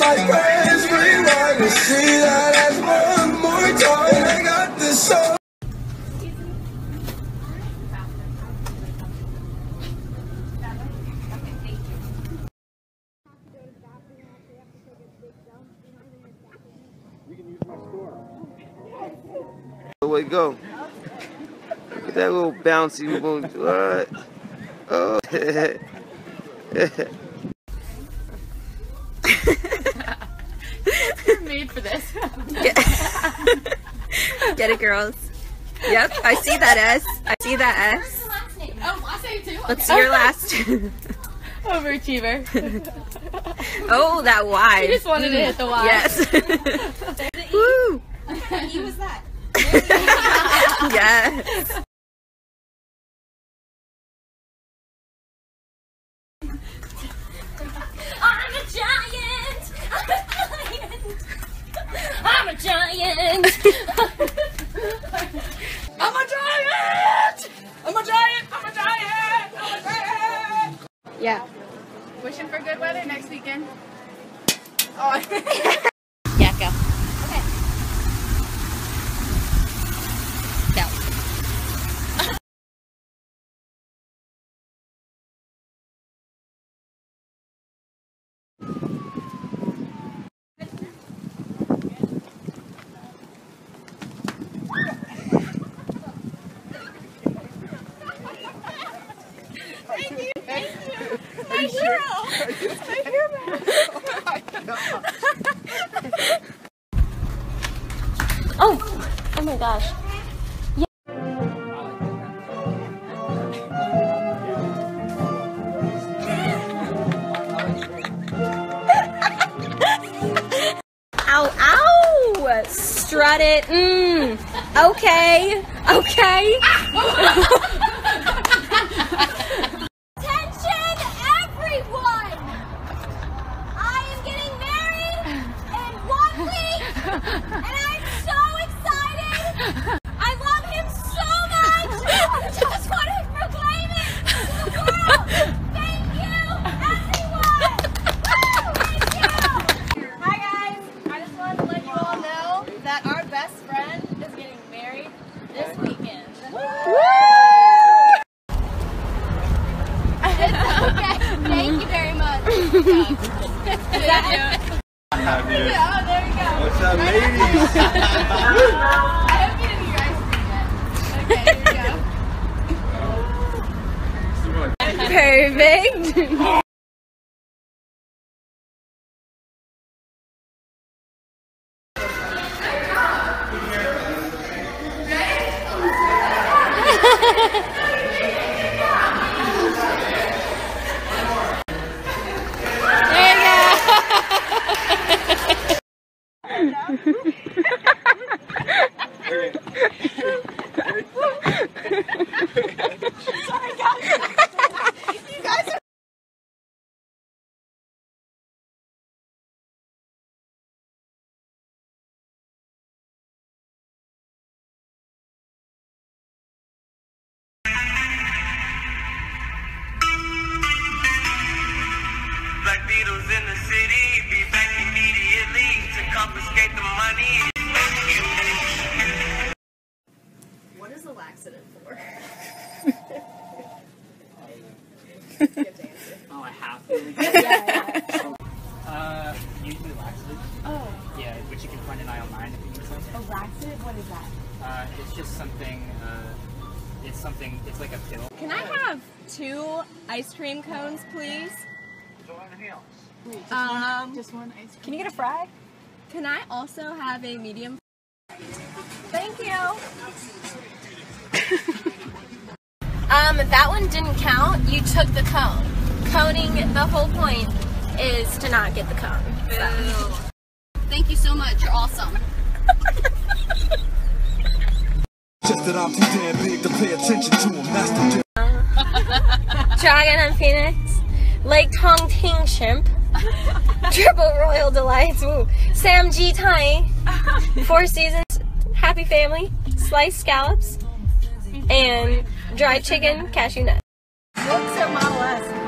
as prayers rewind to see that as one more time. I got this song. Oh, Way go. Look at that little bouncy boom. What? Oh. for this. Get it, girls. Yep, I see that S. I see that S. Oh, last name oh, too. Let's see your oh. last. Overachiever. oh, that Y. I just wanted to hit the Y. Yes. Woo. he was that. Yes. Yeah. Wishing for good weather next weekend. Oh. Yeah, go. Go. Oh. Gosh. Ow, ow! Strut it. Mmm. Okay. Okay. Attention, everyone! I am getting married in one week, and I'm so excited! I love him so much! I just want to proclaim it to the world! Thank you, everyone! Woo! Thank you! Hi guys. I just wanted to let you all know that our best friend is getting married this weekend. It's okay. Thank you very Oh, there. What's up, ladies? I hope you didn't hear. Okay, here we go. Perfect. Black Beatles in the city, be back immediately to confiscate the money. What is the laxative for? Oh, I have to. Uh, usually laxative. Oh, Yeah, which you can find in aisle nine if you need some. a laxative? What is that? Uh, it's just something. Uh, it's something. It's like a pill. Can I have two ice cream cones, please? Um, Just one ice can you get a fry? Can I also have a medium? Thank you. um, that one didn't count. You took the cone. Coning, the whole point is to not get the cone. So. Thank you so much. You're awesome. Just that I'm too damn big to pay attention to him. That's the Dragon and Phoenix, Lake Tong Ting Shrimp, Triple Royal Delights, Woo. Sam G. Thai, Four Seasons, Happy Family, Sliced Scallops, and Dried Chicken Cashew Nut. Looks at Model.